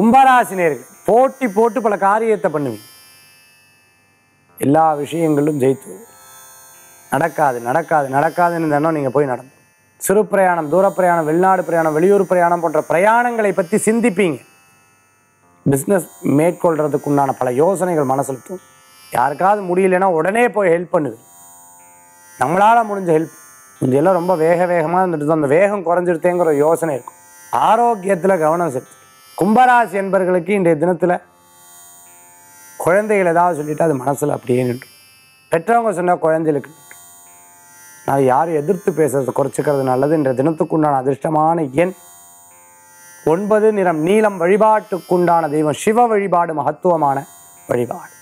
கும்பராசினியர்கள் போட்டி போட்டு பல காரியத்தை பண்ணுவீங்க. எல்லா விஷயங்களும் ஜெயித்து நடக்காது நடக்காது நடக்காதுன்னு தானோ எண்ணம் நீங்கள் போய் நடந்து. சிறு பிரயாணம் தூர பிரயாணம் வெளிநாடு பிரயாணம் வெளியூர் பிரயாணம் போன்ற பிரயாணங்களை பற்றி சிந்திப்பீங்க. பிஸ்னஸ் மேற்கொள்றதுக்கு உண்டான பல யோசனைகள் மனசில் யாருக்காவது முடியலன்னா உடனே போய் ஹெல்ப் பண்ணுது. நம்மளால் முடிஞ்ச ஹெல்ப் இதெல்லாம் ரொம்ப வேக வேகமாக இருந்துட்டு அந்த வேகம் குறைஞ்சிருத்தேங்கிற ஒரு யோசனை இருக்கும். ஆரோக்கியத்தில் கவனம் செலுத்து. கும்பராசி என்பர்களுக்கு இன்றைய தினத்தில் குழந்தைகள் ஏதாவது சொல்லிட்டு அது மனசில் அப்படியே நின்று பெற்றவங்க சொன்னால் குழந்தைகளுக்கு நான் யாரும் எதிர்த்து பேசுறதை குறைச்சிக்கிறது நல்லது. என்ற தினத்துக்குண்டான அதிர்ஷ்டமான எண் ஒன்பது நிறம் நீளம் வழிபாட்டுக்குண்டான தெய்வம். சிவ வழிபாடு மகத்துவமான வழிபாடு.